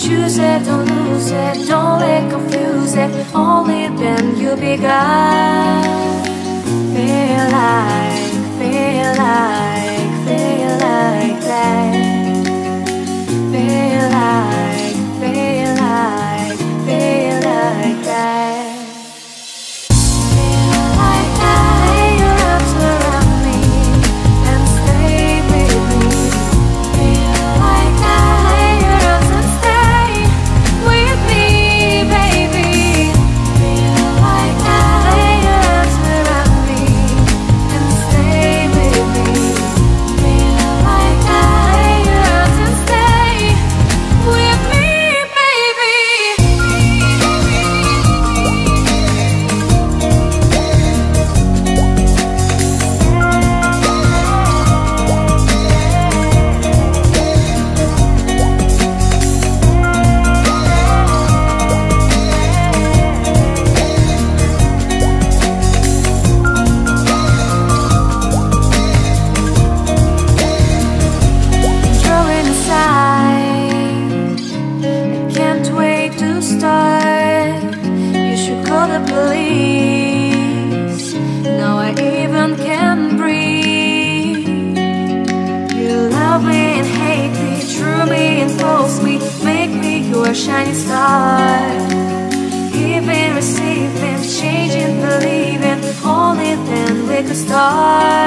choose it, don't lose it, don't let confuse it. Only then you'll be God. Feel like, feel like. A shining star. Giving, receiving, changing, believing, holding, and we could start.